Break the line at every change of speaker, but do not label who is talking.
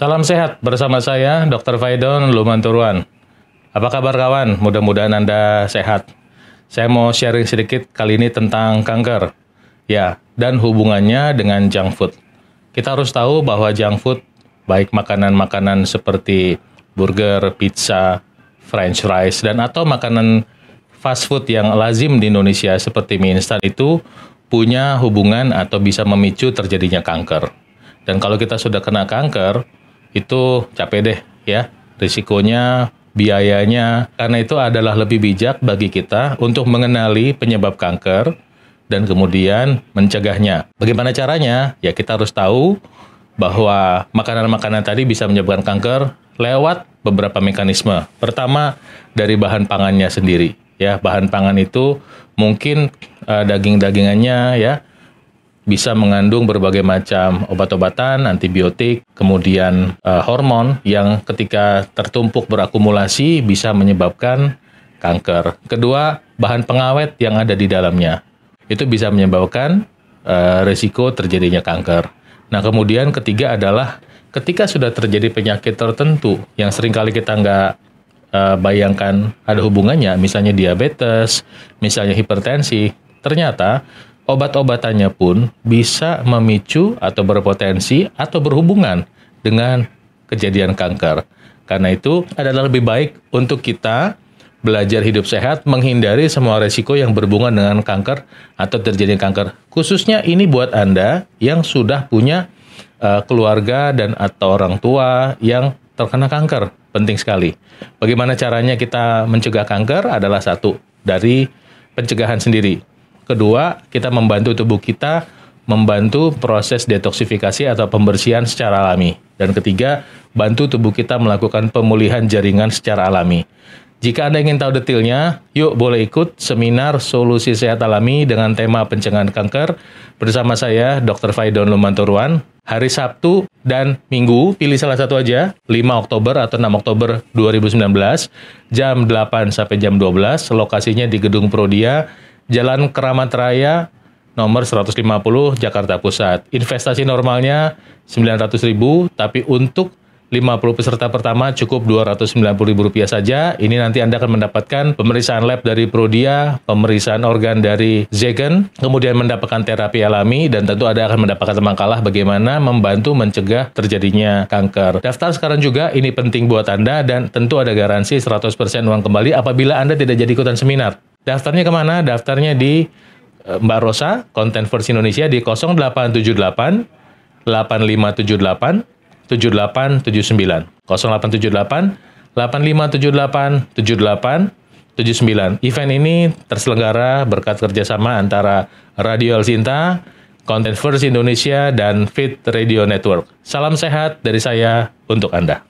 Salam sehat bersama saya Dr. Faidon Lumanturuan. Apa kabar kawan? Mudah-mudahan Anda sehat. Saya mau sharing sedikit kali ini tentang kanker. Ya, dan hubungannya dengan junk food. Kita harus tahu bahwa junk food baik makanan-makanan seperti burger, pizza, french fries dan atau makanan fast food yang lazim di Indonesia seperti mie instan itu punya hubungan atau bisa memicu terjadinya kanker. Dan kalau kita sudah kena kanker, itu capek deh ya risikonya biayanya karena itu adalah lebih bijak bagi kita untuk mengenali penyebab kanker dan kemudian mencegahnya. Bagaimana caranya? Ya kita harus tahu bahwa makanan-makanan tadi bisa menyebabkan kanker lewat beberapa mekanisme. Pertama dari bahan pangannya sendiri. Ya, bahan pangan itu mungkin uh, daging-dagingannya ya bisa mengandung berbagai macam obat-obatan, antibiotik, kemudian uh, hormon yang ketika tertumpuk berakumulasi bisa menyebabkan kanker. Kedua, bahan pengawet yang ada di dalamnya. Itu bisa menyebabkan uh, risiko terjadinya kanker. Nah, kemudian ketiga adalah ketika sudah terjadi penyakit tertentu yang sering kali kita nggak uh, bayangkan ada hubungannya, misalnya diabetes, misalnya hipertensi, ternyata obat-obatannya pun bisa memicu atau berpotensi atau berhubungan dengan kejadian kanker. Karena itu adalah lebih baik untuk kita belajar hidup sehat, menghindari semua resiko yang berhubungan dengan kanker atau terjadinya kanker. Khususnya ini buat Anda yang sudah punya uh, keluarga dan atau orang tua yang terkena kanker. Penting sekali. Bagaimana caranya kita mencegah kanker adalah satu dari pencegahan sendiri. Kedua, kita membantu tubuh kita membantu proses detoksifikasi atau pembersihan secara alami. Dan ketiga, bantu tubuh kita melakukan pemulihan jaringan secara alami. Jika Anda ingin tahu detailnya, yuk boleh ikut seminar solusi sehat alami dengan tema pencegahan kanker bersama saya Dr. Faidon Lumanturuan hari Sabtu dan Minggu, pilih salah satu aja, 5 Oktober atau 6 Oktober 2019, jam 8 sampai jam 12, lokasinya di Gedung Prodia, Jalan Keramat Raya nomor 150 Jakarta Pusat. Investasi normalnya 900.000 tapi untuk 50 peserta pertama cukup Rp290.000 saja. Ini nanti Anda akan mendapatkan pemeriksaan lab dari Prodia, pemeriksaan organ dari Zegen, kemudian mendapatkan terapi alami, dan tentu Anda akan mendapatkan temangkalah bagaimana membantu mencegah terjadinya kanker. Daftar sekarang juga, ini penting buat Anda, dan tentu ada garansi 100% uang kembali apabila Anda tidak jadi ikutan seminar. Daftarnya ke mana? Daftarnya di eh, Mbak Rosa, Content Indonesia di 0878 8578 7879 0878 8578 78 79. Event ini terselenggara berkat kerjasama antara Radio El Sinta, Content First Indonesia, dan Fit Radio Network. Salam sehat dari saya untuk Anda.